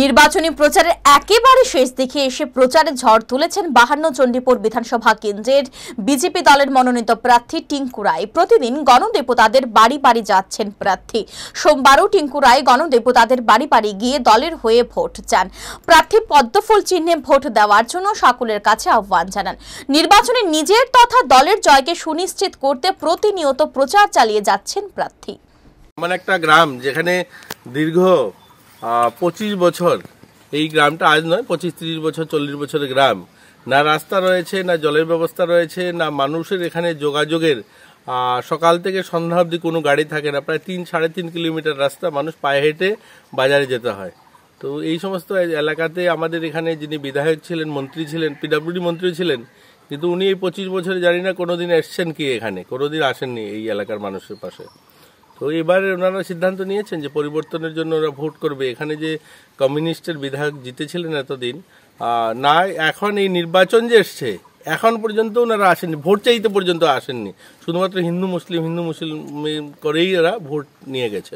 নির্বাচনী প্রচারের একেবারে শেষ দিকে এসে প্রচারে ঝড় তুলেছেন বাহান্ন চণ্ডীপুর বিধানসভা কেন্দ্রের বিজেপি দলের মনোনীত প্রার্থী টিঙ্কু রায়। প্রতিদিন গণদেবতাদের বাড়ি বাড়ি যাচ্ছেন প্রার্থী। সোমবারও টিঙ্কু রায় গণদেবতাদের বাড়ি বাড়ি গিয়ে দলের হয়ে ভোট চান। প্রার্থী পদ্মফুল চিহ্নে ভোট দেওয়ার জন্য সকলের কাছে আহ্বান জানান। নির্বাচনে নিজের তথা দলের জয়কে সুনিশ্চিত করতে প্রতিনিয়ত প্রচার চালিয়ে যাচ্ছেন প্রার্থী। এমন একটা গ্রাম যেখানে দীর্ঘ পঁচিশ বছর। এই গ্রামটা আজ নয়, পঁচিশ, তিরিশ বছর, চল্লিশ বছরের গ্রাম। না রাস্তা রয়েছে, না জলের ব্যবস্থা রয়েছে, না মানুষের এখানে যোগাযোগের সকাল থেকে সন্ধ্যা অবধি কোনো গাড়ি থাকে না। প্রায় তিন, সাড়ে তিন কিলোমিটার রাস্তা মানুষ পায়ে হেঁটে বাজারে যেতে হয়। তো এই সমস্ত এলাকাতে আমাদের এখানে যিনি বিধায়ক ছিলেন, মন্ত্রী ছিলেন পিডাব্লিউডি মন্ত্রী ছিলেন, কিন্তু উনি এই পঁচিশ বছরে জানি না কোনোদিন এসছেন কি এখানে, কোনোদিন আসেননি এই এলাকার মানুষের পাশে। তো এবারে ওনারা সিদ্ধান্ত নিয়েছেন যে পরিবর্তনের জন্য ওরা ভোট করবে। এখানে যে কমিউনিস্টের বিধায়ক জিতেছিলেন এতদিন না, এখন এই নির্বাচন যে এসছে, এখন পর্যন্ত ওনারা আসেননি, ভোট চাইতে পর্যন্ত আসেননি। শুধুমাত্র হিন্দু, মুসলিম হিন্দু, মুসলিম করেই এরা ভোট নিয়ে গেছে